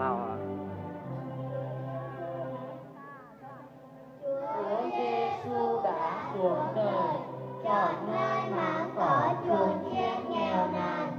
เราอ่ะ à. Chúa Giêsu đã xuống đời nơi mà có chuồng chiên nghèo nàn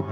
Yo